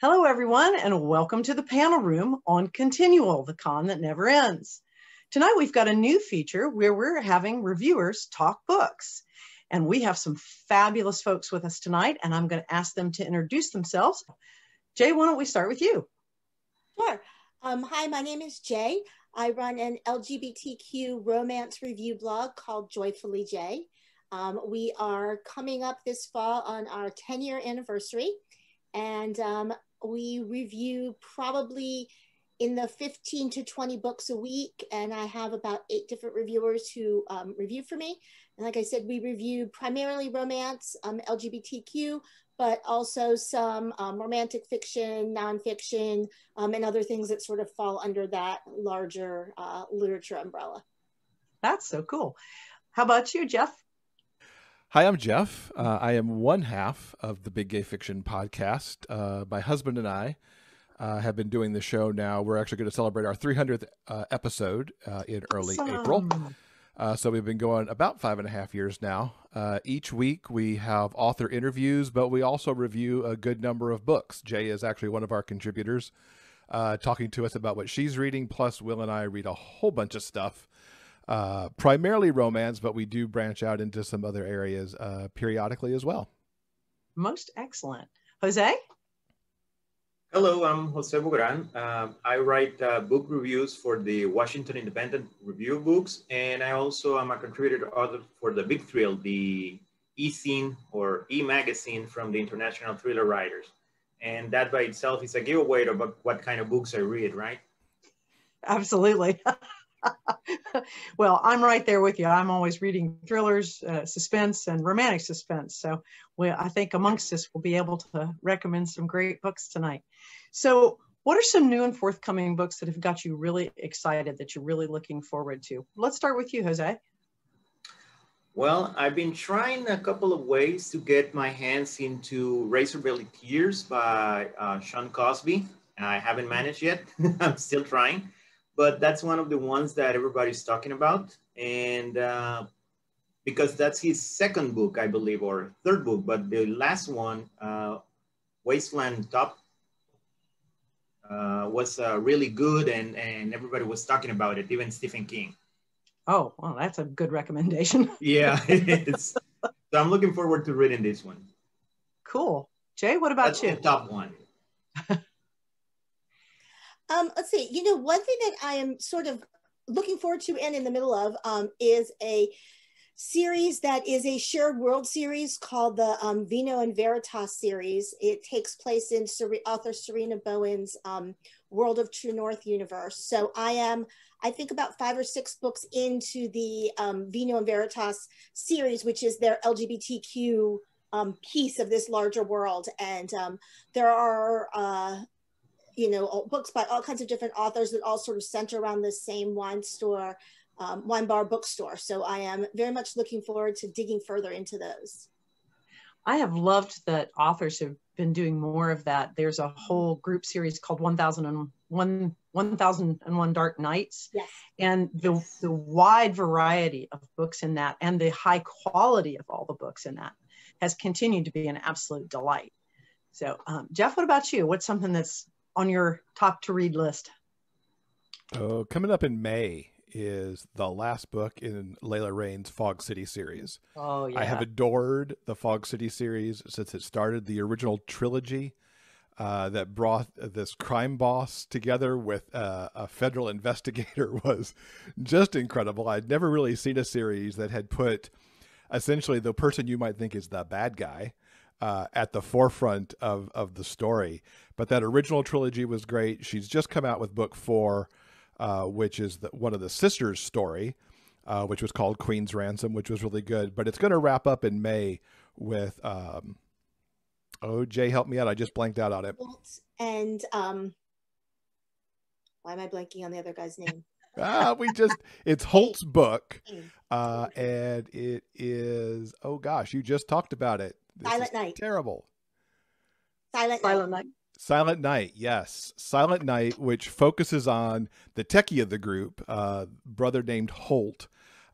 Hello, everyone, and welcome to the panel room on Continual, the con that never ends. Tonight, we've got a new feature where we're having reviewers talk books. And we have some fabulous folks with us tonight, and I'm going to ask them to introduce themselves. Jay, why don't we start with you? Sure. Um, hi, my name is Jay. I run an LGBTQ romance review blog called Joyfully Jay. Um, we are coming up this fall on our 10 year anniversary, and um, we review probably in the 15 to 20 books a week. And I have about eight different reviewers who um, review for me. And like I said, we review primarily romance, um, LGBTQ, but also some um, romantic fiction, nonfiction, um, and other things that sort of fall under that larger uh, literature umbrella. That's so cool. How about you, Jeff? Hi, I'm Jeff. Uh, I am one half of the Big Gay Fiction podcast. Uh, my husband and I uh, have been doing the show now. We're actually going to celebrate our 300th uh, episode uh, in early awesome. April. Uh, so we've been going about five and a half years now. each week we have author interviews, but we also review a good number of books. Jay is actually one of our contributors, talking to us about what she's reading. Plus, Will and I read a whole bunch of stuff uh, primarily romance, but we do branch out into some other areas uh, periodically as well. Most excellent. Jose? Hello, I'm Jose Bogran. Uh, I write uh, book reviews for the Washington Independent Review Books, and I also am a contributor author for the Big Thrill, the e-zine or e-magazine from the International Thriller Writers. And that by itself is a giveaway about what kind of books I read, right? Absolutely. well, I'm right there with you. I'm always reading thrillers, uh, suspense, and romantic suspense. So we, I think amongst us, we'll be able to recommend some great books tonight. So, what are some new and forthcoming books that have got you really excited that you're really looking forward to? Let's start with you, Jose. Well, I've been trying a couple of ways to get my hands into Razorblade Tears by uh, Shawn Cosby. And I haven't managed yet. I'm still trying but that's one of the ones that everybody's talking about. And uh, because that's his second book, I believe, or third book, but the last one, uh, Wasteland Top, uh, was uh, really good and, and everybody was talking about it, even Stephen King. Oh, well, that's a good recommendation. yeah, so I'm looking forward to reading this one. Cool. Jay, what about that's you? top one. Um, let's see. You know, one thing that I am sort of looking forward to and in the middle of um, is a series that is a shared world series called the um, Vino and Veritas series. It takes place in Ser- author Sarina Bowen's um, World of True North universe. So I am, I think, about five or six books into the um, Vino and Veritas series, which is their LGBTQ um, piece of this larger world. And um, there are uh, you know, books by all kinds of different authors that all sort of center around the same wine store, um, wine bar bookstore. So I am very much looking forward to digging further into those. I have loved that authors have been doing more of that. There's a whole group series called 1001 1001 Dark Nights. Yes. And the, the wide variety of books in that and the high quality of all the books in that has continued to be an absolute delight. So, um, Jeff, what about you? What's something that's on your top to read list? Oh, coming up in May is the last book in Layla Reyne's Fog City series. Oh, yeah. I have adored the Fog City series since it started. The original trilogy uh, that brought this crime boss together with uh, a federal investigator was just incredible. I'd never really seen a series that had put essentially the person you might think is the bad guy uh, at the forefront of of the story. But that original trilogy was great. She's just come out with book four, uh, which is the, one of the sisters' story, uh, which was called Queen's Ransom, which was really good. But it's going to wrap up in May with. Um, oh, Jay, help me out! I just blanked out on it. And um, why am I blanking on the other guy's name? ah, we just it's Holt's book, uh, and it is oh gosh, you just talked about it. This Silent Night. Terrible. Silent, Silent Night. Silent Night, yes. Silent Night, which focuses on the techie of the group, uh, brother named Holt,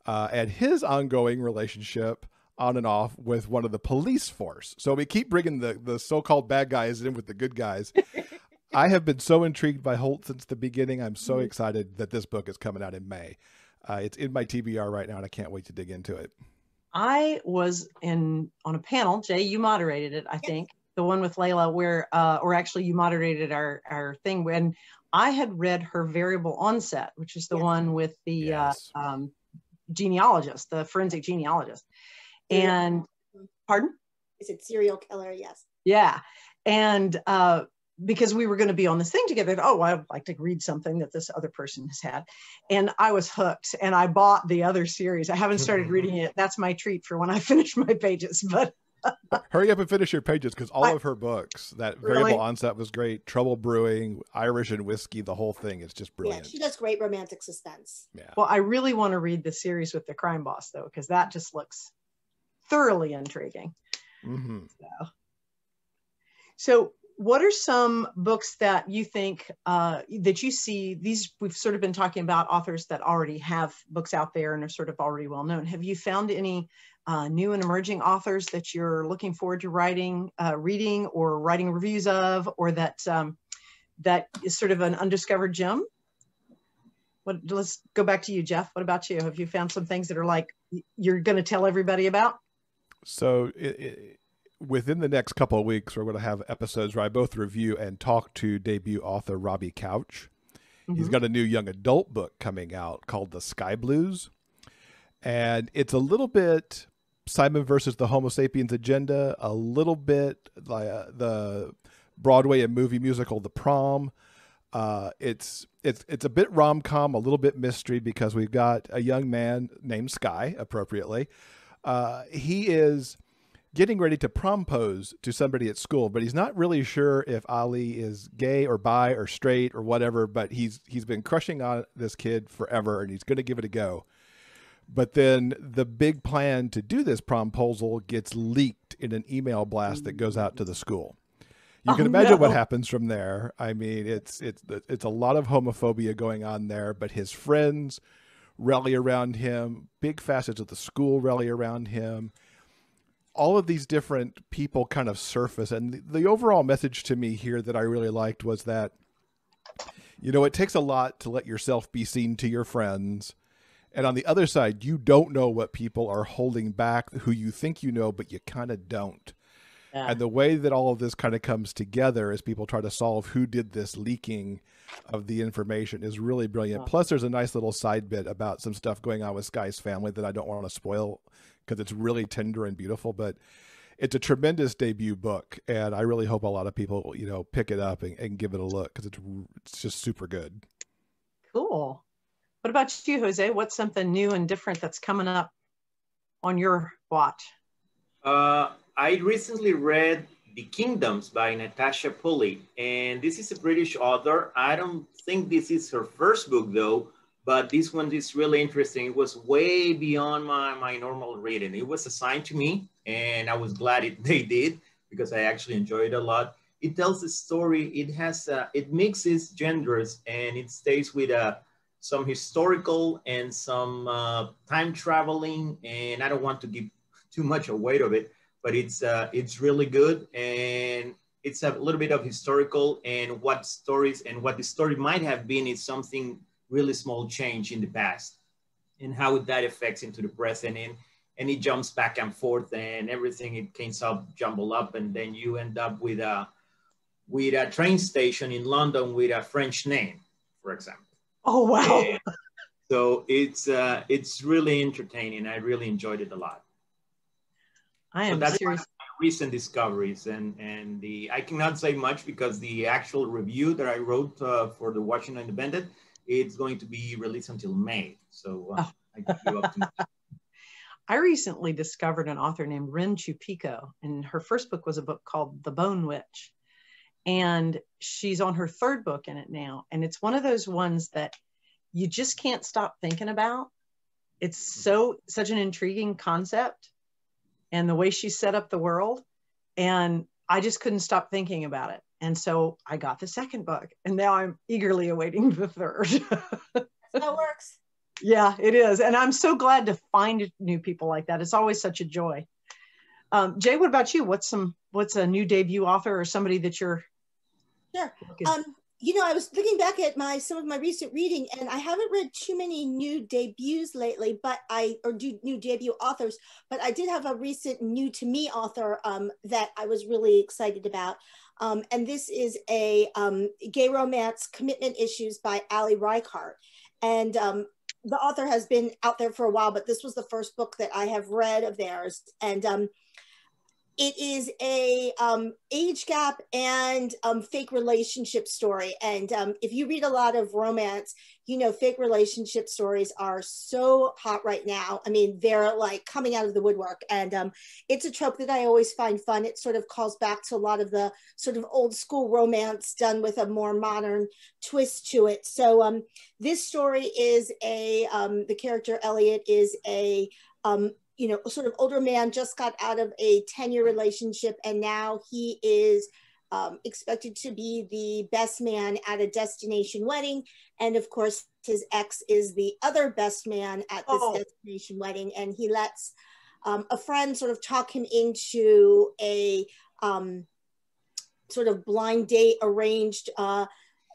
uh, and his ongoing relationship on and off with one of the police force. So we keep bringing the the so-called bad guys in with the good guys. I have been so intrigued by Holt since the beginning. I'm so mm-hmm. excited that this book is coming out in May. Uh, it's in my TBR right now, and I can't wait to dig into it. I was in on a panel. Jay, you moderated it, I think, the one with Layla, where, uh, or actually, you moderated our our thing when I had read her variable onset, which is the yes. one with the uh, yes. uh, um, genealogist, the forensic genealogist, and pardon? Is it serial killer? Yes. Yeah, and uh, because we were going to be on this thing together. Oh, I'd like to read something that this other person has had. And I was hooked and I bought the other series. I haven't started reading it. That's my treat for when I finish my pages. But hurry up and finish your pages because all I, of her books, that variable really? onset was great. Trouble Brewing, Irish and Whiskey, the whole thing is just brilliant. Yeah, she does great romantic suspense. Yeah. Well, I really want to read the series with the crime boss though, because that just looks thoroughly intriguing. Mm-hmm. So. so what are some books that you think uh, that you see these we've sort of been talking about authors that already have books out there and are sort of already well known. Have you found any uh, new and emerging authors that you're looking forward to writing uh, reading or writing reviews of or that um, that is sort of an undiscovered gem? What let's go back to you jeff. What about you? Have you found some things that are like you're going to tell everybody about? So it, it within the next couple of weeks, we're going to have episodes where I both review and talk to debut author Robbie Couch. Mm-hmm. He's got a new young adult book coming out called The Sky Blues. And it's a little bit Simon versus the Homo sapiens agenda, a little bit like uh, the Broadway and movie musical The Prom. Uh, it's it's it's a bit rom com, a little bit mystery because we've got a young man named Sky, appropriately. Uh, he is getting ready to propose to somebody at school, but he's not really sure if Ali is gay or bi or straight or whatever. But he's he's been crushing on this kid forever, and he's going to give it a go. But then the big plan to do this proposal gets leaked in an email blast that goes out to the school. You can oh, imagine no. what happens from there. I mean, it's it's it's a lot of homophobia going on there, but his friends rally around him. Big facets of the school rally around him all of these different people kind of surface and the, the, overall message to me here that i really liked was that you know it takes a lot to let yourself be seen to your friends and on the other side you don't know what people are holding back who you think you know but you kind of don't yeah. and the way that all of this kind of comes together as people try to solve who did this leaking of the information is really brilliant. Yeah. Plus, there's a nice little side bit about some stuff going on with Sky's family that I don't want to spoil because it's really tender and beautiful. But it's a tremendous debut book, and I really hope a lot of people, you know, pick it up and, and give it a look because it's it's just super good. Cool. What about you, Jose? What's something new and different that's coming up on your watch? Uh, I recently read The Kingdoms by Natasha Pulley, and this is a British author. I don't think this is her first book, though but this one is really interesting. It was way beyond my, my normal reading. It was assigned to me, and I was glad it, they did because I actually enjoyed it a lot. It tells a story. It has uh, it mixes genders, and it stays with uh, some historical and some uh, time traveling. And I don't want to give too much a weight of it, but it's uh, it's really good, and it's a little bit of historical and what stories and what the story might have been is something really small change in the past and how that affects into the present. And and it jumps back and forth and everything it can up jumble up. And then you end up with a with a train station in london with a french name for example. Oh wow. And so it's uh it's really entertaining. I really enjoyed it a lot. I am so that's serious. recent discoveries. And and the i cannot say much because the actual review that i wrote uh, for the washington independent it's going to be released until May. So uh, oh. I give you up to I recently discovered an author named Rin Chupeco, and her first book was a book called The Bone Witch. And she's on her third book in it now. And it's one of those ones that you just can't stop thinking about. It's so such an intriguing concept and the way she set up the world. And I just couldn't stop thinking about it. And so I got the second book, and now I'm eagerly awaiting the third. that works. Yeah, it is. And I'm so glad to find new people like that. It's always such a joy. Um, Jay, what about you? What's some what's a new debut author or somebody that you're Sure. Um, you know, I was looking back at my some of my recent reading, and I haven't read too many new debuts lately, but I or do new debut authors. But I did have a recent new to me author um, that I was really excited about, um, and this is a um, gay romance commitment issues by Ali Reichardt, and um, the author has been out there for a while, but this was the first book that I have read of theirs, and um, it is a um, age gap and um, fake relationship story. And um, if you read a lot of romance, you know, fake relationship stories are so hot right now. I mean, they're like coming out of the woodwork. And um, it's a trope that I always find fun. It sort of calls back to a lot of the sort of old school romance done with a more modern twist to it. So um, this story is a, um, the character Elliot is a, um, you know, sort of older man just got out of a 10 year relationship and now he is um, expected to be the best man at a destination wedding. And of course, his ex is the other best man at this oh. destination wedding. And he lets um, a friend sort of talk him into a um, sort of blind date arranged uh,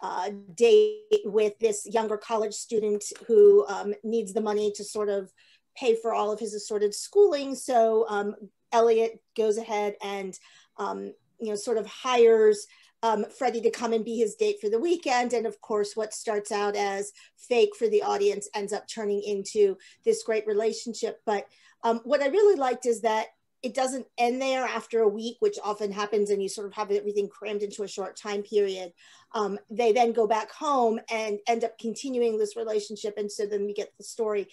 uh, date with this younger college student who um, needs the money to sort of pay for all of his assorted schooling. So um, Elliot goes ahead and, um, you know, sort of hires um, Freddie to come and be his date for the weekend. And of course, what starts out as fake for the audience ends up turning into this great relationship. But um, what I really liked is that it doesn't end there after a week, which often happens, and you sort of have everything crammed into a short time period. Um, they then go back home and end up continuing this relationship. And so then we get the story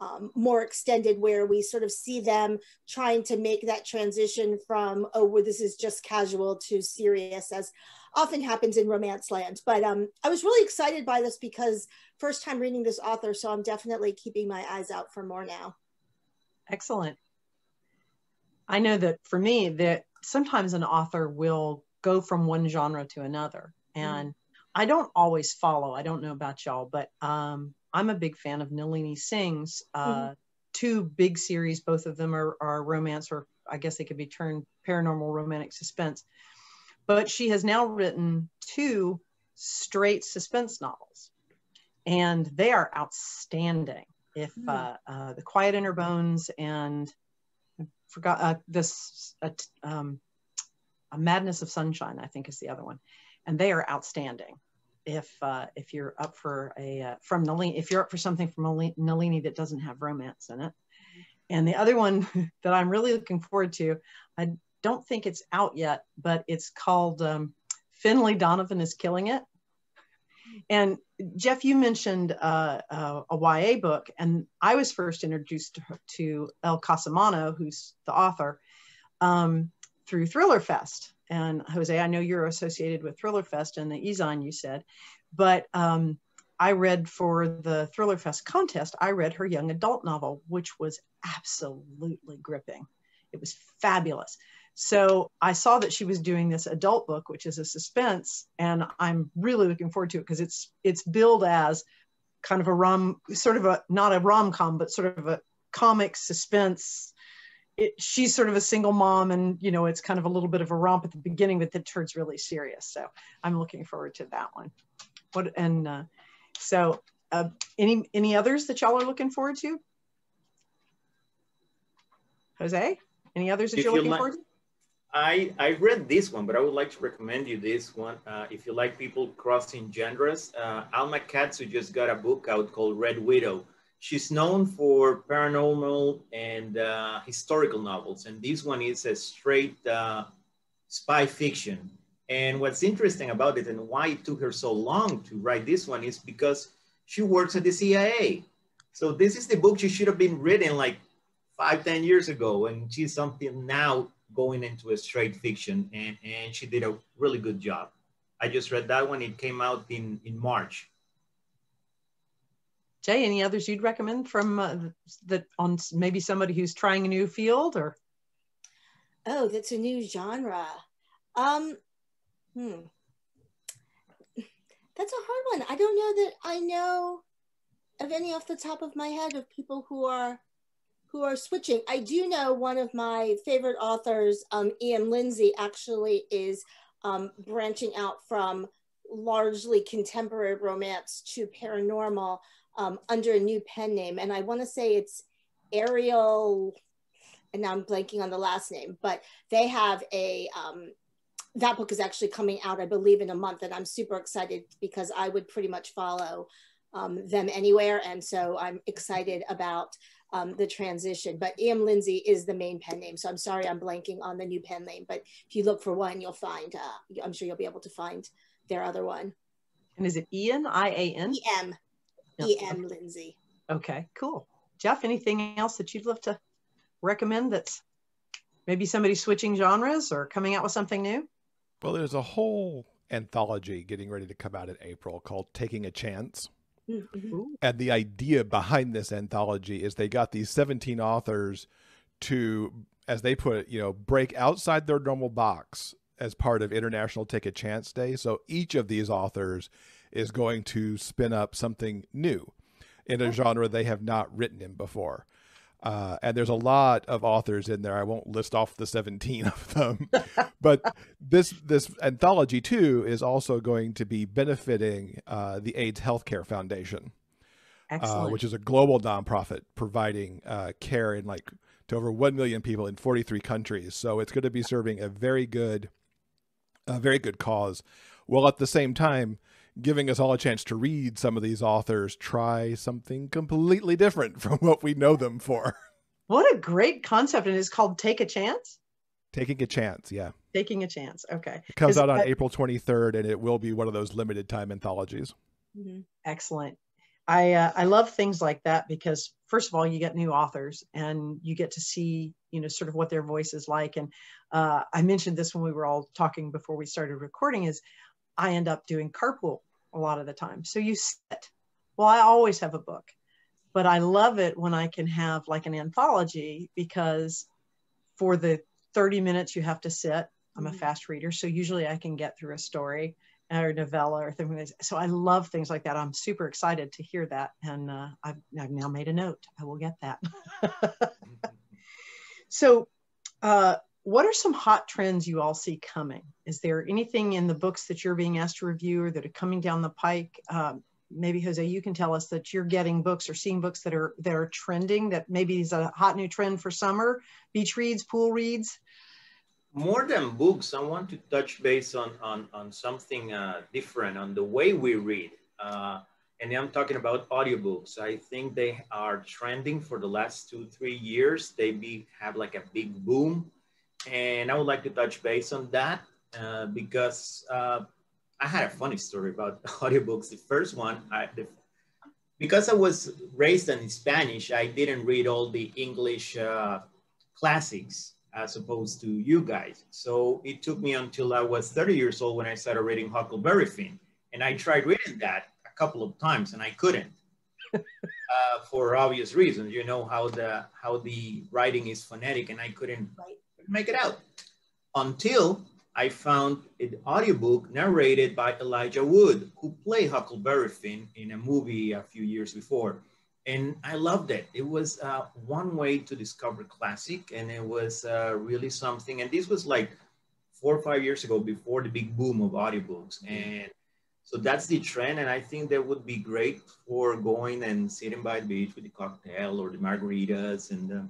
um, more extended where we sort of see them trying to make that transition from oh where this is just casual to serious as often happens in romance land but um, i was really excited by this because first time reading this author so i'm definitely keeping my eyes out for more now excellent i know that for me that sometimes an author will go from one genre to another mm-hmm. and mm-hmm. i don't always follow i don't know about y'all but um, I'm a big fan of Nalini Singh's uh, mm-hmm. two big series. Both of them are, are romance, or I guess they could be turned paranormal romantic suspense. But she has now written two straight suspense novels, and they are outstanding. If mm. uh, uh, the Quiet in Her Bones and I forgot uh, this uh, um, a Madness of Sunshine, I think is the other one, and they are outstanding if uh, if you're up for a uh, from Nalini, if you're up for something from Nalini that doesn't have romance in it. And the other one that I'm really looking forward to, I don't think it's out yet, but it's called um, Finlay Donovan is Killing It. And Jeff, you mentioned uh, uh a YA book, and I was first introduced to, to Elle Cosimano, who's the author, um, through Thriller Fest and Jose, I know you're associated with Thriller Fest and the Ezine you said, but um, I read for the Thriller Fest contest, I read her young adult novel, which was absolutely gripping. It was fabulous. So I saw that she was doing this adult book, which is a suspense, and I'm really looking forward to it because it's it's billed as kind of a rom, sort of a not a rom com, but sort of a comic suspense it, she's sort of a single mom and you know it's kind of a little bit of a romp at the beginning but it turns really serious. So i'm looking forward to that one. What and uh, so uh, any any others that y'all are looking forward to? Jose any others that if you're looking like, forward to? I, I read this one, but I would like to recommend you this one. Uh, if you like people crossing genres, uh, Alma Katsu just got a book out called Red Widow. She's known for paranormal and uh, historical novels, and this one is a straight uh, spy fiction. And what's interesting about it and why it took her so long to write this one is because she works at the CIA. So this is the book she should have been written like five, ten years ago, and she's something now going into a straight fiction, and, and she did a really good job. I just read that one. It came out in, in March. Jay, any others you'd recommend from uh, that on maybe somebody who's trying a new field or? Oh, that's a new genre. Um, hmm. That's a hard one. I don't know that I know of any off the top of my head of people who are who are switching. I do know one of my favorite authors, um, E.M. Lindsey, actually is um, branching out from largely contemporary romance to paranormal um, under a new pen name. And I want to say it's Ariel, and now I'm blanking on the last name, but they have a, um, that book is actually coming out, I believe, in a month. And I'm super excited because I would pretty much follow um, them anywhere. And so I'm excited about um, the transition. But E.M. Lindsey is the main pen name. So I'm sorry I'm blanking on the new pen name. But if you look for one, you'll find, uh, I'm sure you'll be able to find their other one. And is it Ian, I A N? E.M. E.M. Lindsey. Okay, cool. Jeff, anything else that you'd love to recommend that's maybe somebody switching genres or coming out with something new? Well, there's a whole anthology getting ready to come out in April called Taking a Chance. Mm-hmm. And the idea behind this anthology is they got these 17 authors to, as they put it, you know, break outside their normal box as part of International Take a Chance Day. So each of these authors is going to spin up something new in a genre they have not written in before. Uh, and there's a lot of authors in there. I won't list off the 17 of them, but this this anthology too is also going to be benefiting uh, the AIDS Healthcare Foundation, uh, which is a global nonprofit providing uh, care in like to over one million people in 43 countries. So it's going to be serving a very good, a very good cause, while at the same time giving us all a chance to read some of these authors try something completely different from what we know them for. What a great concept. And it's called Take a Chance? Taking a chance, yeah. Taking a chance. Okay. It comes out on April 23rd and it will be one of those limited time anthologies. Mm-hmm. Excellent. I uh, I love things like that because first of all you get new authors and you get to see you know sort of what their voice is like and uh, I mentioned this when we were all talking before we started recording is I end up doing carpool a lot of the time so you sit well I always have a book but I love it when I can have like an anthology because for the 30 minutes you have to sit, I'm a fast reader. So usually I can get through a story or novella or things. So I love things like that. I'm super excited to hear that. And uh, I've, I've now made a note. I will get that. so, uh, what are some hot trends you all see coming? Is there anything in the books that you're being asked to review or that are coming down the pike? Um, maybe Jose, you can tell us that you're getting books or seeing books that are that are trending. That maybe is a hot new trend for summer. Beach reads, pool reads. More than books, I want to touch base on on on something uh, different on the way we read. Uh, and I'm talking about audiobooks. I think they are trending for the last two three years. They be have like a big boom, and I would like to touch base on that uh, because uh, I had a funny story about audiobooks. The first one, I, the, because I was raised in Spanish, I didn't read all the English uh, classics as opposed to you guys. So it took me until I was 30 years old when I started reading Huckleberry Finn. And I tried reading that a couple of times and I couldn't. uh, for obvious reasons, you know how the how the writing is phonetic, and I couldn't make it out until I found an audiobook narrated by Elijah Wood, who played Huckleberry Finn in a movie a few years before. And I loved it. It was uh, one way to discover classic, and it was uh, really something. And this was like four or five years ago before the big boom of audiobooks. And so that's the trend. And I think that would be great for going and sitting by the beach with the cocktail or the margaritas and, uh,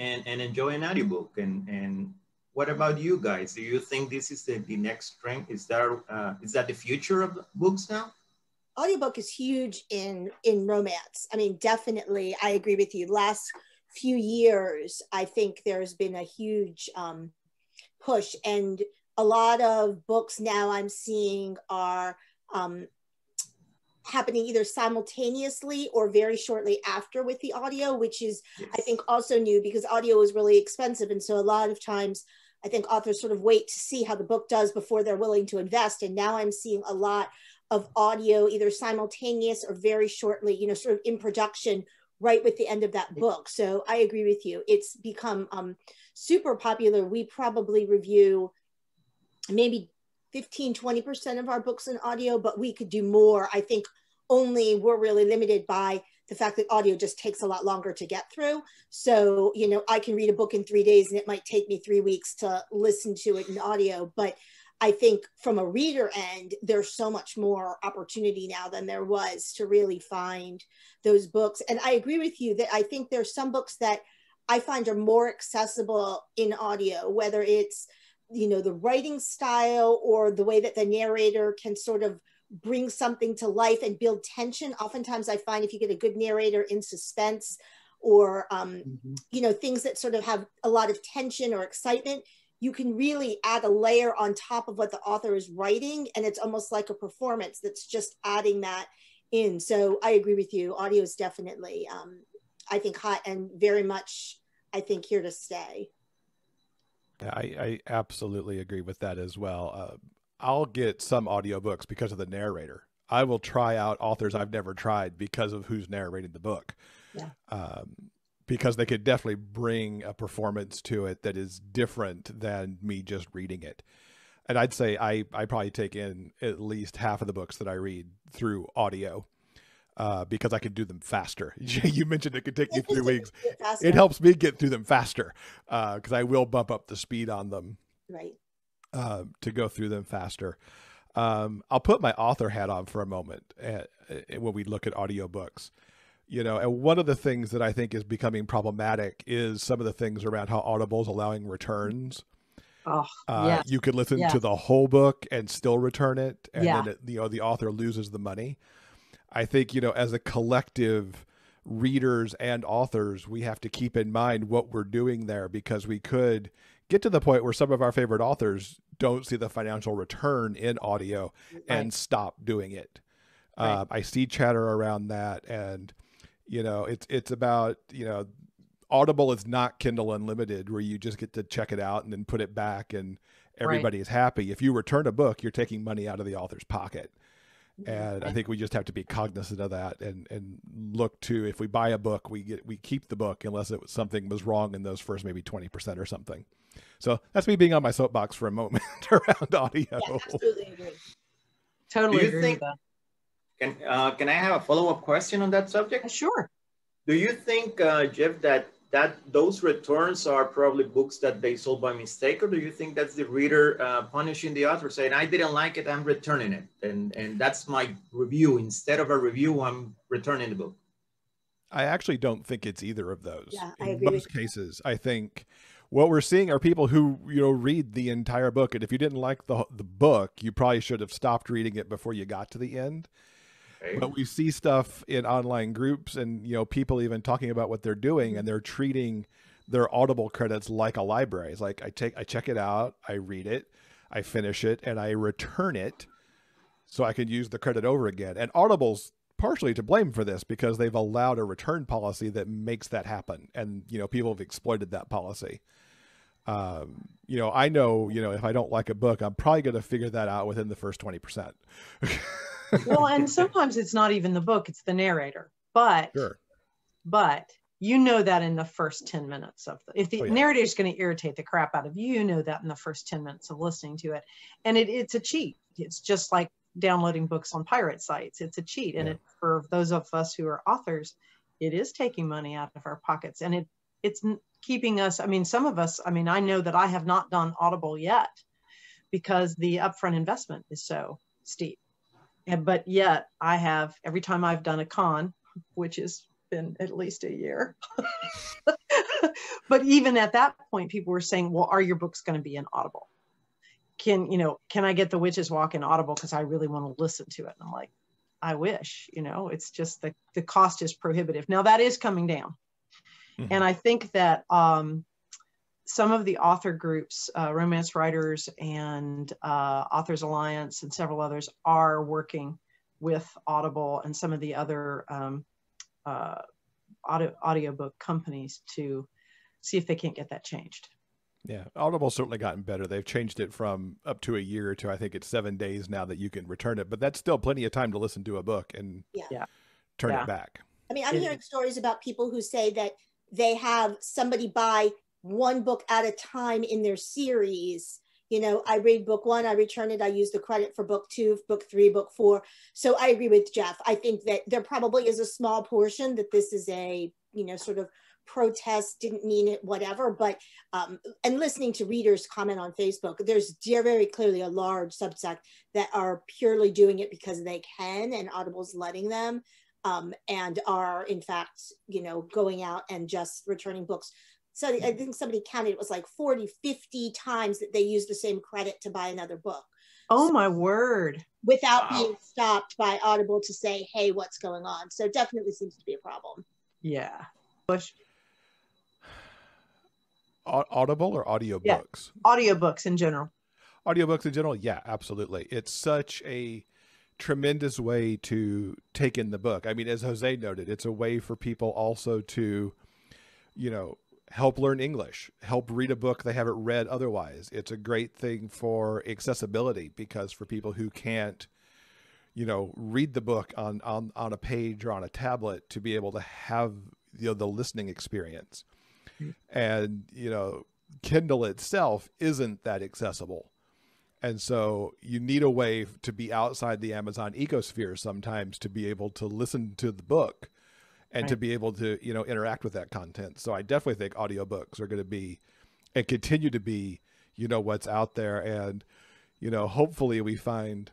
and, and enjoy an audiobook and, and what about you guys? Do you think this is the, the next trend? Is there uh, is that the future of books now? Audiobook is huge in in romance. I mean, definitely, I agree with you. Last few years, I think there's been a huge um, push, and a lot of books now I'm seeing are um, happening either simultaneously or very shortly after with the audio, which is, yes. I think, also new because audio is really expensive. And so a lot of times, I think authors sort of wait to see how the book does before they're willing to invest. And now I'm seeing a lot of audio either simultaneous or very shortly, you know, sort of in production right with the end of that book. So I agree with you. It's become um, super popular. We probably review maybe 15, 20% of our books in audio, but we could do more. I think only we're really limited by the fact that audio just takes a lot longer to get through. So, you know, I can read a book in three days and it might take me three weeks to listen to it in audio. But I think from a reader end, there's so much more opportunity now than there was to really find those books. And I agree with you that I think there's some books that I find are more accessible in audio, whether it's, you know, the writing style or the way that the narrator can sort of bring something to life and build tension. Oftentimes, I find if you get a good narrator in suspense or, um, mm-hmm. you know, things that sort of have a lot of tension or excitement, you can really add a layer on top of what the author is writing. And it's almost like a performance that's just adding that in. So I agree with you. Audio is definitely, um, I think, hot and very much, I think, here to stay. Yeah, I, I absolutely agree with that as well. Uh, I'll get some audiobooks because of the narrator. I will try out authors I've never tried because of who's narrating the book. Yeah. Um, because they could definitely bring a performance to it that is different than me just reading it. And I'd say I, I probably take in at least half of the books that I read through audio uh, because I can do them faster. you mentioned it could take you three weeks. It helps me get through them faster because uh, I will bump up the speed on them. Right uh, to go through them faster. Um, I'll put my author hat on for a moment at, uh, at, uh, when we look at audiobooks. You know, and one of the things that I think is becoming problematic is some of the things around how Audible's allowing returns. Oh, uh, yes. You could listen yes. to the whole book and still return it, and yeah. then it, you know the author loses the money. I think you know, as a collective, readers and authors, we have to keep in mind what we're doing there because we could get to the point where some of our favorite authors don't see the financial return in audio right. and stop doing it. Right. Um, I see chatter around that, and you know, it's it's about you know, Audible is not Kindle Unlimited where you just get to check it out and then put it back and everybody right. is happy. If you return a book, you're taking money out of the author's pocket. And I think we just have to be cognizant of that and, and look to if we buy a book, we get we keep the book unless it was something was wrong in those first maybe twenty percent or something. So that's me being on my soapbox for a moment around audio. Yeah, absolutely agree. Totally agree think, Can, uh, can I have a follow-up question on that subject? Sure. Do you think, uh, Jeff, that that those returns are probably books that they sold by mistake, or do you think that's the reader uh, punishing the author, saying, "I didn't like it, I'm returning it," and and that's my review. Instead of a review, I'm returning the book. I actually don't think it's either of those. Yeah, In I agree. most cases, I think what we're seeing are people who you know read the entire book and if you didn't like the the book you probably should have stopped reading it before you got to the end okay. but we see stuff in online groups and you know people even talking about what they're doing and they're treating their audible credits like a library it's like i take i check it out i read it i finish it and i return it so i can use the credit over again and audible's partially to blame for this because they've allowed a return policy that makes that happen and you know people have exploited that policy um, you know, I know, you know, if I don't like a book, I'm probably going to figure that out within the first 20%. well, and sometimes it's not even the book, it's the narrator. But, sure. but you know that in the first 10 minutes of the, if the oh, yeah. narrator is going to irritate the crap out of you, you know that in the first 10 minutes of listening to it. And it, it's a cheat. It's just like downloading books on pirate sites. It's a cheat. And yeah. it, for those of us who are authors, it is taking money out of our pockets and it it's keeping us, I mean, some of us, I mean, I know that I have not done Audible yet because the upfront investment is so steep. And, but yet I have, every time I've done a con, which has been at least a year, but even at that point, people were saying, well, are your books going to be in Audible? Can, you know, can I get the witches walk in Audible? Cause I really want to listen to it. And I'm like, I wish, you know, it's just the, the cost is prohibitive. Now that is coming down. Mm-hmm. And I think that um, some of the author groups, uh, Romance Writers and uh, Authors Alliance, and several others are working with Audible and some of the other um, uh, audio audiobook companies to see if they can't get that changed. Yeah, Audible's certainly gotten better. They've changed it from up to a year to I think it's seven days now that you can return it, but that's still plenty of time to listen to a book and yeah. turn yeah. it back. I mean, I'm hearing stories about people who say that they have somebody buy one book at a time in their series you know, I read book one, I return it, I use the credit for book two, book three, book four. So I agree with Jeff. I think that there probably is a small portion that this is a, you know, sort of protest, didn't mean it, whatever. But, um, and listening to readers comment on Facebook, there's very clearly a large subset that are purely doing it because they can and Audible's letting them. Um, and are in fact, you know, going out and just returning books so I think somebody counted it was like 40, 50 times that they used the same credit to buy another book. Oh so, my word. Without wow. being stopped by Audible to say, hey, what's going on? So definitely seems to be a problem. Yeah. Bush. Audible or audiobooks? Yeah. Audiobooks in general. Audiobooks in general, yeah, absolutely. It's such a tremendous way to take in the book. I mean, as Jose noted, it's a way for people also to, you know, help learn English, help read a book they haven't read otherwise. It's a great thing for accessibility because for people who can't, you know, read the book on on on a page or on a tablet to be able to have you know the listening experience. Mm-hmm. And, you know, Kindle itself isn't that accessible. And so you need a way to be outside the Amazon ecosphere sometimes to be able to listen to the book and right. to be able to you know interact with that content. So i definitely think audiobooks are going to be and continue to be you know what's out there. And you know hopefully we find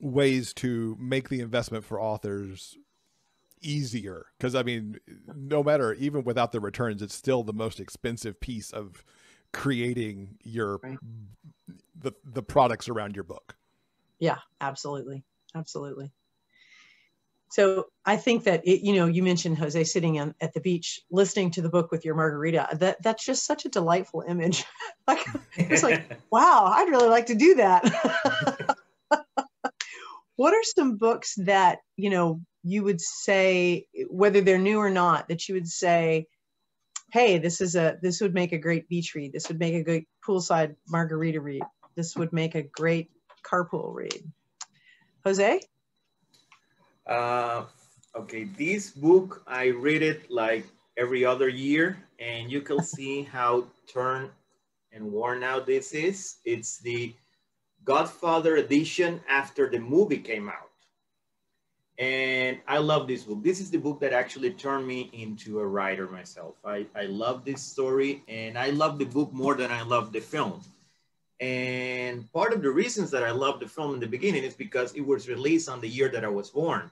ways to make the investment for authors easier. Because i mean no matter even without the returns it's still the most expensive piece of creating your right. the the products around your book. Yeah absolutely. Absolutely so I think that it, you know, you mentioned Jose sitting on, at the beach listening to the book with your margarita. That that's just such a delightful image. like it's like, wow, I'd really like to do that. what are some books that you know you would say, whether they're new or not, that you would say, hey, this is a this would make a great beach read. This would make a great poolside margarita read. This would make a great carpool read. Jose? Uh, okay, this book, I read it like every other year and you can see how turned and worn out this is. It's the Godfather edition after the movie came out. And I love this book. This is the book that actually turned me into a writer myself. I, I love this story and I love the book more than I love the film. And part of the reasons that I love the film in the beginning is because it was released on the year that I was born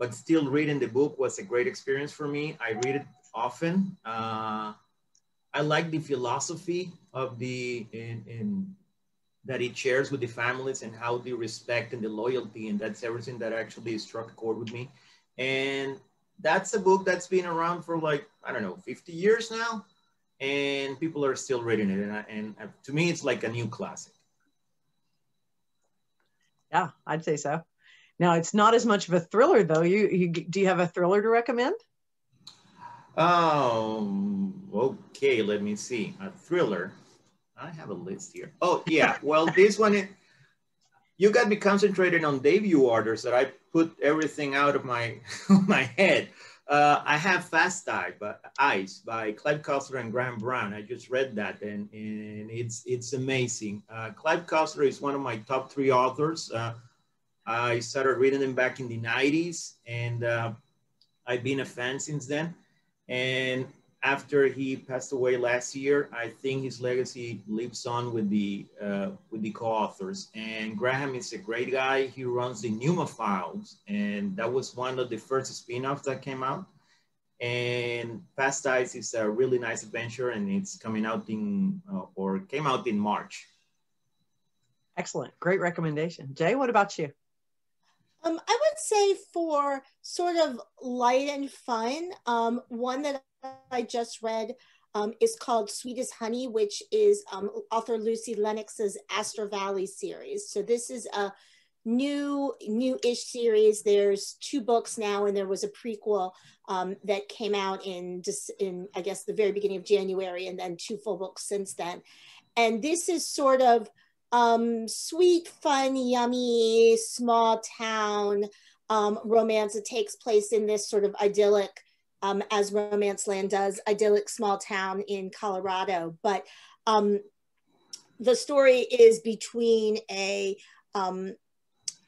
but still reading the book was a great experience for me. I read it often. Uh, I like the philosophy of the in, in that it shares with the families and how the respect and the loyalty and that's everything that actually struck a chord with me. And that's a book that's been around for like I don't know 50 years now, and people are still reading it. And, and to me, it's like a new classic. Yeah, I'd say so. Now it's not as much of a thriller though. You, you do you have a thriller to recommend? Um. Okay. Let me see. A thriller. I have a list here. Oh yeah. Well, this one. you got me concentrated on debut orders that I put everything out of my my head. Uh, I have Fast Eye, but Ice by Clive Cussler and Graham Brown. I just read that, and, and it's it's amazing. Uh, Clive Cussler is one of my top three authors. Uh, I started reading them back in the 90s, and uh, I've been a fan since then. And after he passed away last year, I think his legacy lives on with the uh, with the co-authors. And Graham is a great guy. He runs the Numa Files, and that was one of the first spin-offs that came out. And Fast Ice is a really nice adventure, and it's coming out in uh, or came out in March. Excellent, great recommendation, Jay. What about you? Um, I would say for sort of light and fun, um, one that I just read um, is called Sweet as Honey, which is um, author Lucy Lennox's Aster Valley series. So this is a new new-ish series. There's two books now, and there was a prequel um, that came out in just in I guess the very beginning of January, and then two full books since then. And this is sort of um, sweet, fun, yummy, small town um, romance. It takes place in this sort of idyllic, um, as Romance Land does, idyllic small town in Colorado. But um, the story is between a um,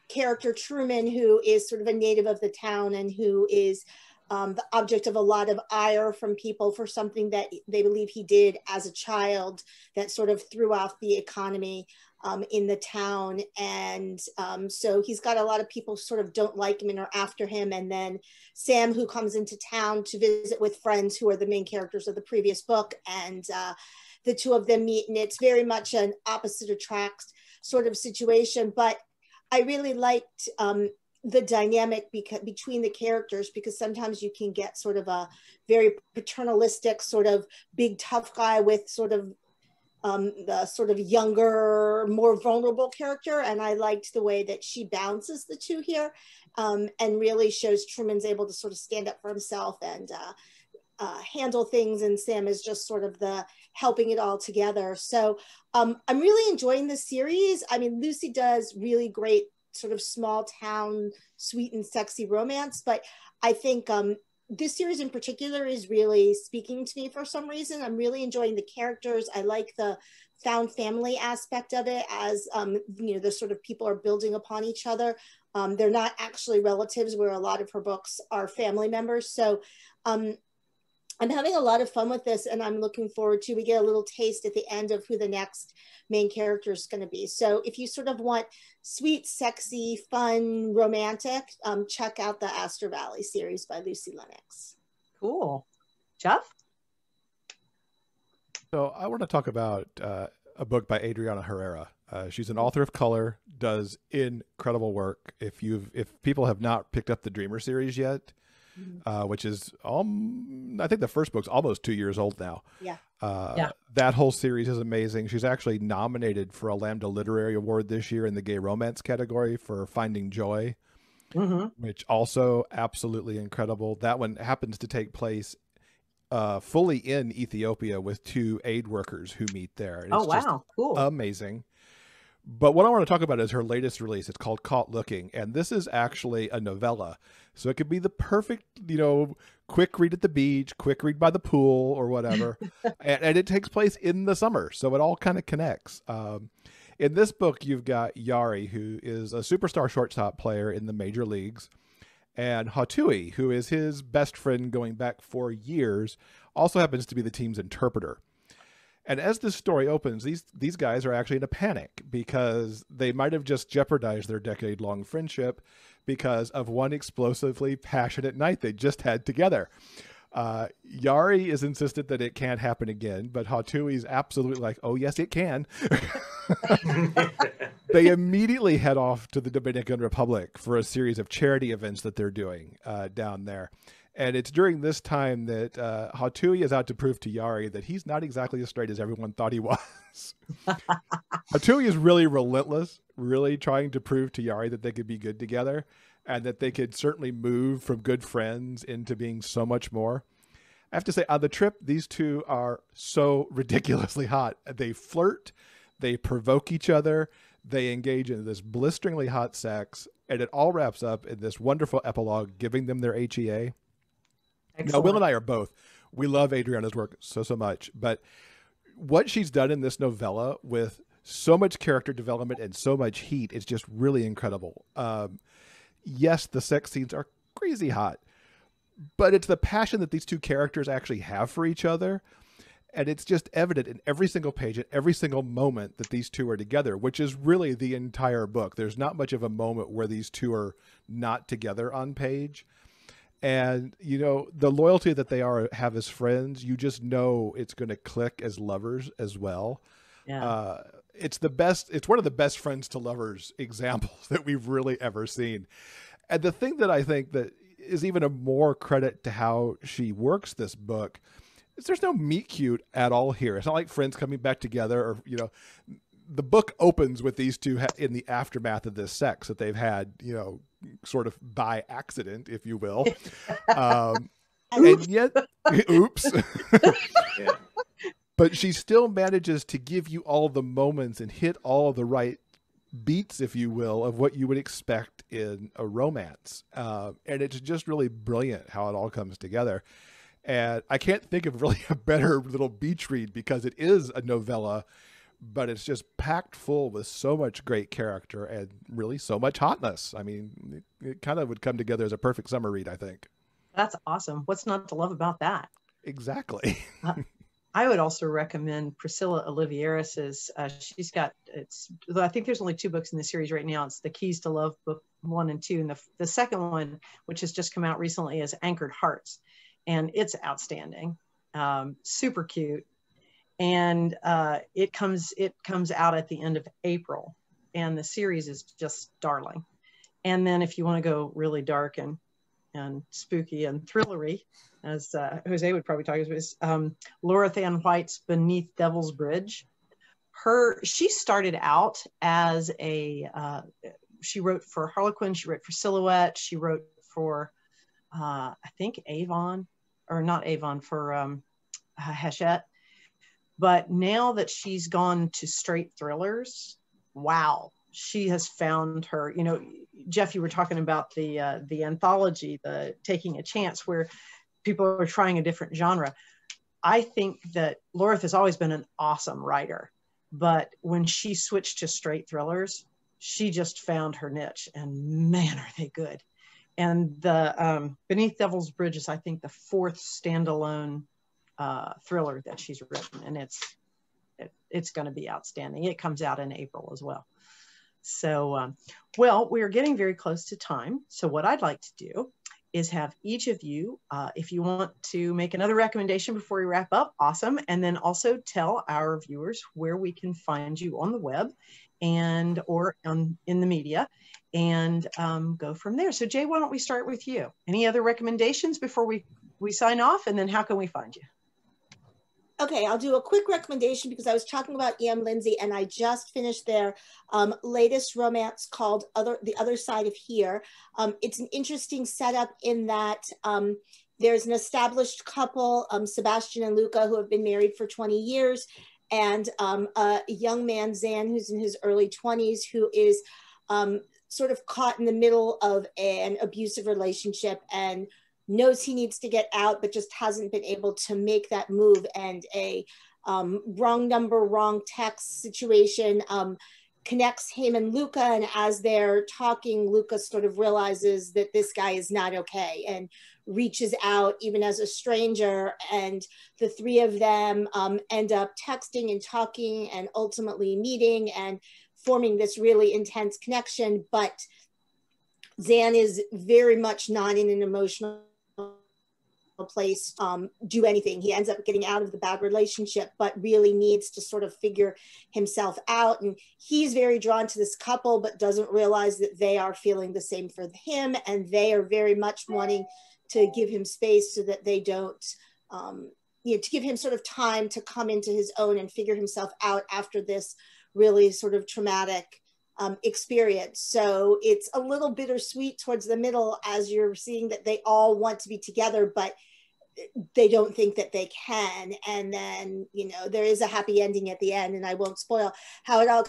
character Truman, who is sort of a native of the town and who is um, the object of a lot of ire from people for something that they believe he did as a child that sort of threw off the economy um, in the town. And um, so he's got a lot of people sort of don't like him and are after him. And then Sam, who comes into town to visit with friends who are the main characters of the previous book. And uh, the two of them meet, and it's very much an opposite attracts sort of situation. But I really liked um, the dynamic beca- between the characters because sometimes you can get sort of a very paternalistic sort of big tough guy with sort of um, the sort of younger more vulnerable character and i liked the way that she balances the two here um, and really shows truman's able to sort of stand up for himself and uh, uh, handle things and sam is just sort of the helping it all together so um, i'm really enjoying this series i mean lucy does really great sort of small town, sweet and sexy romance. But I think um, this series in particular is really speaking to me for some reason. I'm really enjoying the characters. I like the found family aspect of it as um, you know the sort of people are building upon each other. Um, they're not actually relatives, where a lot of her books are family members. So um, I'm having a lot of fun with this, and I'm looking forward to. We get a little taste at the end of who the next main character is going to be. So if you sort of want sweet, sexy, fun, romantic, um, check out the Aster Valley series by Lucy Lennox. Cool, Jeff. So I want to talk about uh, a book by Adriana Herrera. Uh, she's an author of color, does incredible work. If you've if people have not picked up the Dreamer series yet. Uh, which is um, I think the first book's almost two years old now. Yeah. Uh, yeah. That whole series is amazing. She's actually nominated for a Lambda Literary Award this year in the gay romance category for Finding Joy, mm-hmm. which also absolutely incredible. That one happens to take place uh, fully in Ethiopia with two aid workers who meet there. oh wow, cool, amazing. But what I want to talk about is her latest release. It's called Caught Looking, and this is actually a novella. So it could be the perfect, you know, quick read at the beach, quick read by the pool, or whatever. and, and, it takes place in the summer, so it all kind of connects. Um, in this book, you've got Yari, who is a superstar shortstop player in the major leagues, and Hatui, who is his best friend going back for years, also happens to be the team's interpreter. And as this story opens, these these guys are actually in a panic because they might have just jeopardized their decade long friendship because of one explosively passionate night they just had together. Uh, Yari is insistent that it can't happen again, but Hatui's absolutely like, oh, yes, it can. they immediately head off to the Dominican Republic for a series of charity events that they're doing uh, down there. And it's during this time that uh, Hatui is out to prove to Yari that he's not exactly as straight as everyone thought he was. Hatui is really relentless, really trying to prove to Yari that they could be good together and that they could certainly move from good friends into being so much more. I have to say, on the trip, these two are so ridiculously hot. They flirt, they provoke each other, they engage in this blisteringly hot sex, and it all wraps up in this wonderful epilogue giving them their HEA. Excellent. Now, Will and I are both. We love Adriana's work so, so much. But what she's done in this novella with so much character development and so much heat is just really incredible. Um, yes, the sex scenes are crazy hot, but it's the passion that these two characters actually have for each other. And it's just evident in every single page, at every single moment that these two are together, which is really the entire book. There's not much of a moment where these two are not together on page and you know the loyalty that they are have as friends you just know it's going to click as lovers as well. Yeah. Uh, it's the best it's one of the best friends to lovers examples that we've really ever seen. And the thing that i think that is even a more credit to how she works this book is there's no meet cute at all here. It's not like friends coming back together or you know the book opens with these two in the aftermath of this sex that they've had, you know, sort of by accident, if you will. Um, and yet, oops. yeah. But she still manages to give you all the moments and hit all the right beats, if you will, of what you would expect in a romance. Uh, and it's just really brilliant how it all comes together. And I can't think of really a better little beach read because it is a novella but it's just packed full with so much great character and really so much hotness. I mean, it, it kind of would come together as a perfect summer read, I think. That's awesome. What's not to love about that? Exactly. uh, I would also recommend Priscilla Oliveras's. Uh, she's got it's. I think there's only two books in the series right now. It's the Keys to Love book one and two, and the the second one, which has just come out recently, is Anchored Hearts, and it's outstanding, um, super cute, and uh, it comes it comes out at the end of April, and the series is just darling. And then if you want to go really dark and and spooky and thrillery, as uh, Jose would probably talk about, is um, Loreth Anne White's Beneath Devil's Bridge. Her she started out as a uh, she wrote for Harlequin, she wrote for Silhouette, she wrote for uh, I think Avon or not Avon for um, Hachette. But now that she's gone to straight thrillers, wow, she has found her. You know, Jeff, you were talking about the uh, the anthology, the taking a chance, where people are trying a different genre. I think that Laura has always been an awesome writer, but when she switched to straight thrillers, she just found her niche, and man, are they good! And the um, Beneath Devil's Bridge is, I think, the fourth standalone uh, thriller that she's written, and it's it, it's going to be outstanding. It comes out in April as well. So, um, well, we are getting very close to time. So, what I'd like to do is have each of you, uh, if you want to make another recommendation before we wrap up, awesome. And then also tell our viewers where we can find you on the web and or on, in the media and um, go from there. So Jay, why don't we start with you? Any other recommendations before we, we sign off? And then how can we find you? Okay, I'll do a quick recommendation because I was talking about E.M. Lindsey and I just finished their um, latest romance called Other The Other Side of Here. Um, it's an interesting setup in that um, there's an established couple, um, Sebastian and Luca, who have been married for 20 years, and um, a young man, Zan, who's in his early 20s, who is um, sort of caught in the middle of an abusive relationship and knows he needs to get out, but just hasn't been able to make that move. And a um, wrong number, wrong text situation um, connects him and Luca. And as they're talking, Luca sort of realizes that this guy is not okay and reaches out even as a stranger. And the three of them um, end up texting and talking and ultimately meeting and forming this really intense connection. But Zan is very much not in an emotional place um, do anything. He ends up getting out of the bad relationship, but really needs to sort of figure himself out. And he's very drawn to this couple, but doesn't realize that they are feeling the same for him. And they are very much wanting to give him space so that they don't, um, you know, to give him sort of time to come into his own and figure himself out after this really sort of traumatic um, experience. So it's a little bittersweet towards the middle as you're seeing that they all want to be together, but they don't think that they can. And then, you know, there is a happy ending at the end, and I won't spoil how it all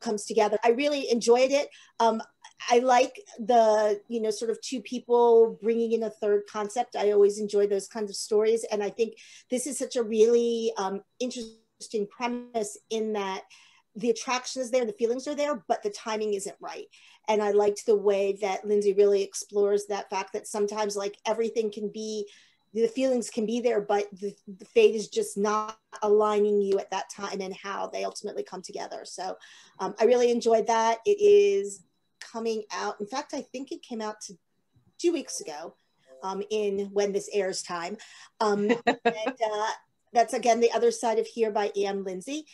comes together. I really enjoyed it. Um, I like the, you know, sort of two people bringing in a third concept. I always enjoy those kinds of stories. And I think this is such a really um, interesting premise in that the attraction is there, the feelings are there, but the timing isn't right. And I liked the way that lindsey really explores that fact that sometimes like everything can be, the feelings can be there, but the, the fate is just not aligning you at that time and how they ultimately come together. So um, I really enjoyed that. It is coming out. In fact, I think it came out to two weeks ago um, in when this airs time. Um, and uh, that's again, the other side of here by E.M. Lindsey.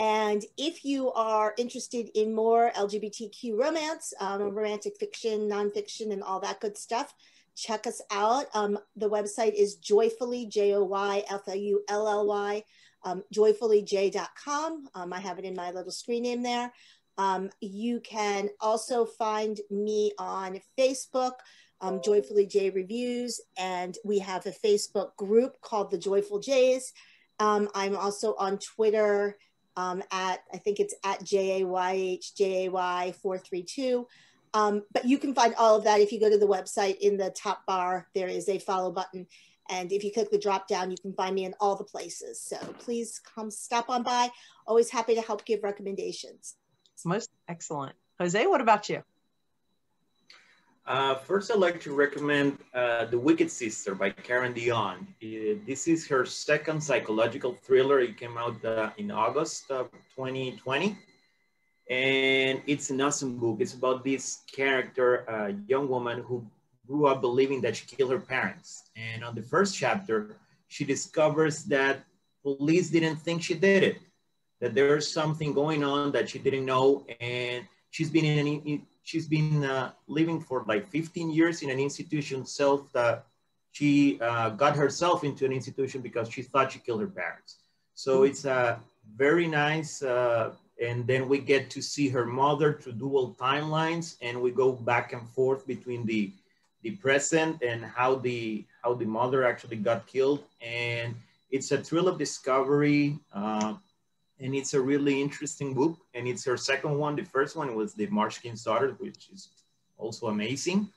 And if you are interested in more LGBTQ romance, um, romantic fiction, nonfiction, and all that good stuff, check us out. Um, the website is joyfully, J O Y F L U L L Y, um, joyfullyjay.com. Um, I have it in my little screen name there. Um, you can also find me on Facebook, um, Joyfully J Reviews, and we have a Facebook group called the Joyful Jays. Um, I'm also on Twitter um, at, I think it's at J-A-Y-H-J-A-Y-432. Um, but you can find all of that if you go to the website in the top bar, there is a follow button And if you click the drop down, you can find me in all the places. So please come stop on by. Always happy to help give recommendations. Most excellent. Jose, what about you? Uh, first, I'd like to recommend uh, The Wicked Sister by Karen Dionne. Uh, this is her second psychological thriller. It came out uh, in August of 2020. And it's an awesome book. It's about this character, a young woman who grew up believing that she killed her parents. And on the first chapter, she discovers that police didn't think she did it, that there's something going on that she didn't know. And she's been in an she's been uh, living for like 15 years in an institution self that she uh, got herself into an institution because she thought she killed her parents. So mm-hmm. it's a very nice, uh, and then we get to see her mother through dual timelines, and we go back and forth between the the present and how the how the mother actually got killed, and it's a thrill of discovery. Uh, and it's a really interesting book. And it's her second one. The first one was the Marsh King's Daughter, which is also amazing.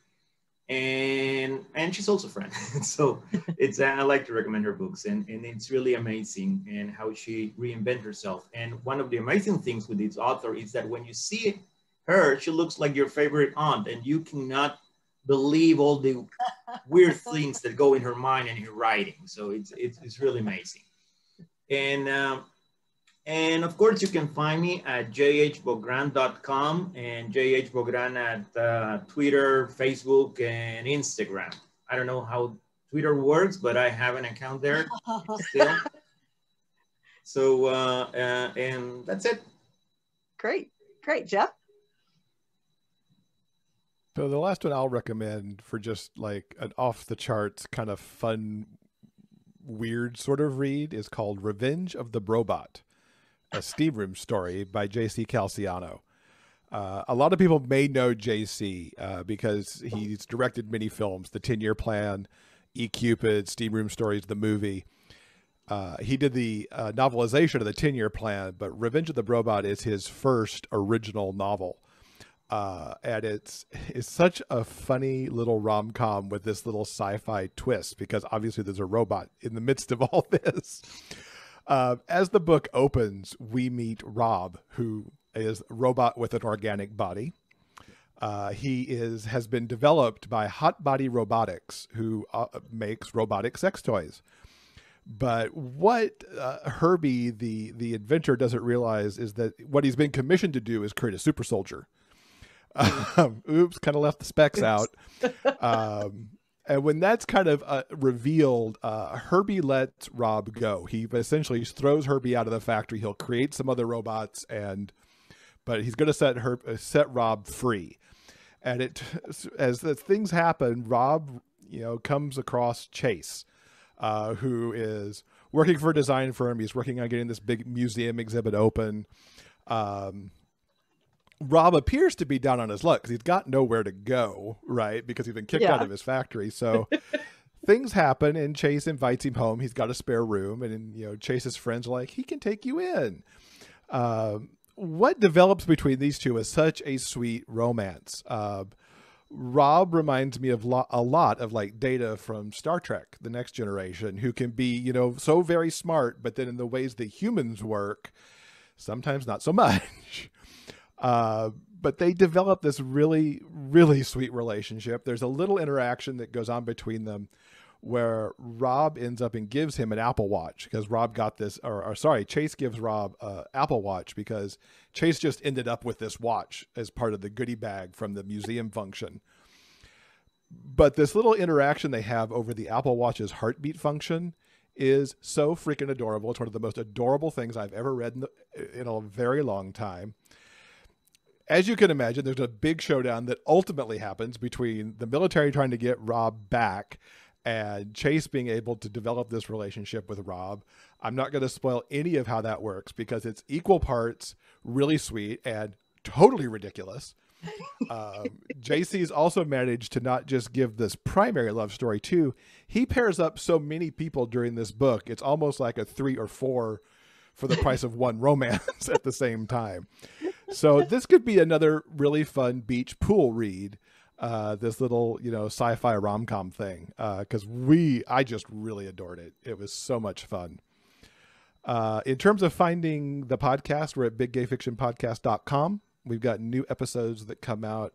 And and she's also a friend. so it's I like to recommend her books. And, and it's really amazing and how she reinvented herself. And one of the amazing things with this author is that when you see her, she looks like your favorite aunt, and you cannot believe all the weird things that go in her mind and her writing. So it's it's, it's really amazing. And um, and of course, you can find me at jhbogran.com and jhbogran at uh, Twitter, Facebook, and Instagram. I don't know how Twitter works, but I have an account there still. so, uh, uh, and that's it. Great. Great. Jeff? So the last one I'll recommend for just like an off the charts kind of fun, weird sort of read is called Revenge of the Brobot a Steam Room story by J.C. Calciano. Uh, a lot of people may know JC uh, because he's directed many films, The Ten Year Plan, E Cupid, Steam Room Stories, the movie. Uh, he did the uh, novelization of the Ten Year Plan, but Revenge of the Brobot is his first original novel. Uh, and it's it's such a funny little rom com with this little sci fi twist because obviously there's a robot in the midst of all this. Uh, as the book opens, we meet Rob, who is a robot with an organic body. Uh, he is has been developed by Hot Body Robotics, who uh, makes robotic sex toys. But what uh, Herbie, the the inventor, doesn't realize is that what he's been commissioned to do is create a super soldier. Um, oops, kind of left the specs out. Um, and when that's kind of uh, revealed, uh, Herbie lets Rob go. He essentially throws Herbie out of the factory. He'll create some other robots, and but he's going to set her uh, set Rob free. And it as, as things happen, Rob you know comes across Chase, uh, who is working for a design firm. He's working on getting this big museum exhibit open. Um, Rob appears to be down on his luck because he's got nowhere to go, right? Because he's been kicked yeah. out of his factory. So things happen, and Chase invites him home. He's got a spare room, and you know Chase's friends are like, he can take you in. Um, what develops between these two is such a sweet romance. Uh, Rob reminds me of lo- a lot of like Data from Star Trek: The Next Generation, who can be you know so very smart, but then in the ways that humans work, sometimes not so much. Uh, but they develop this really, really sweet relationship. There's a little interaction that goes on between them where Rob ends up and gives him an Apple Watch because Rob got this, or, or sorry, Chase gives Rob an Apple Watch because Chase just ended up with this watch as part of the goodie bag from the museum function. But this little interaction they have over the Apple Watch's heartbeat function is so freaking adorable. It's one of the most adorable things I've ever read in, the, in a very long time as you can imagine, there's a big showdown that ultimately happens between the military trying to get Rob back and Chase being able to develop this relationship with Rob. I'm not going to spoil any of how that works because it's equal parts really sweet and totally ridiculous. um, JC's also managed to not just give this primary love story too. He pairs up so many people during this book. It's almost like a three or four for the price of one romance at the same time so this could be another really fun beach pool read uh, this little you know sci-fi rom-com thing because we I just really adored it. It was so much fun. Uh, in terms of finding the podcast, we're at biggayfictionpodcast.com. We've got new episodes that come out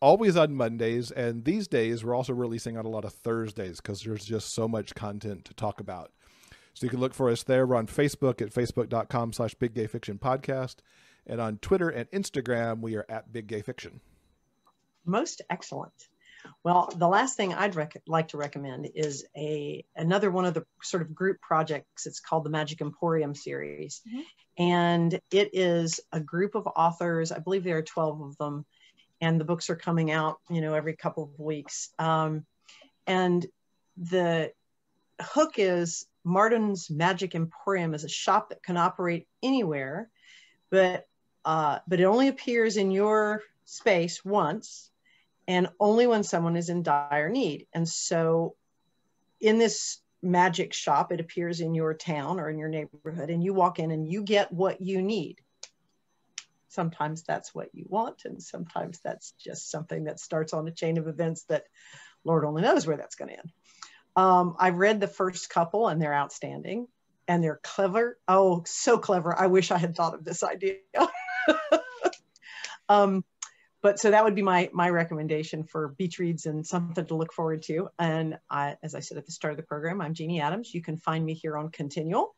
always on Mondays. And these days, we're also releasing on a lot of Thursdays because there's just so much content to talk about. So you can look for us there. We're on Facebook at facebook.com slash Big Gay Fiction Podcast. And on Twitter and Instagram, we are at Big Gay Fiction. Most excellent. Well, the last thing I'd rec- like to recommend is a another one of the sort of group projects. It's called the Magic Emporium series, mm-hmm. and it is a group of authors. I believe there are twelve of them, and the books are coming out, you know, every couple of weeks. Um, and the hook is Martin's Magic Emporium is a shop that can operate anywhere, but uh, but it only appears in your space once and only when someone is in dire need. And so in this magic shop, it appears in your town or in your neighborhood, and you walk in and you get what you need. Sometimes that's what you want, and sometimes that's just something that starts on a chain of events that Lord only knows where that's going to end. Um, I've read the first couple, and they're outstanding and they're clever. Oh, so clever. I wish I had thought of this idea. um, but so that would be my my recommendation for beach reads and something to look forward to. And I, as I said at the start of the program, I'm Jeanne Adams. You can find me here on Continual.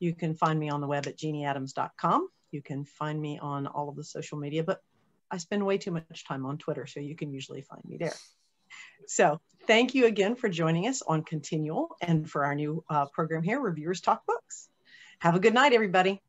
You can find me on the web at jeanneadams.com. You can find me on all of the social media, but I spend way too much time on Twitter, so you can usually find me there. So thank you again for joining us on Continual and for our new uh, program here, Reviewers Talk Books. Have a good night, everybody.